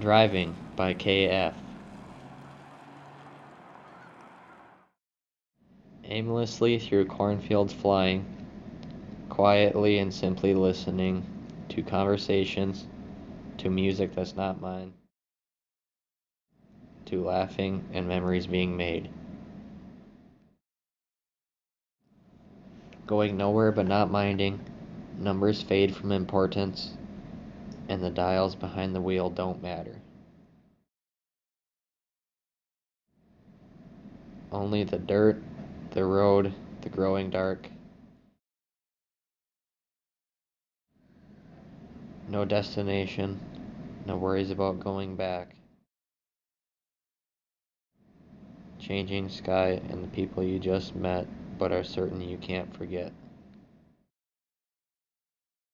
Driving by KF. Aimlessly through cornfields flying, quietly and simply listening to conversations, to music that's not mine, to laughing and memories being made. Going nowhere but not minding, numbers fade from importance, and the dials behind the wheel don't matter. Only the dirt, the road, the growing dark. No destination, no worries about going back. Changing sky and the people you just met, but are certain you can't forget.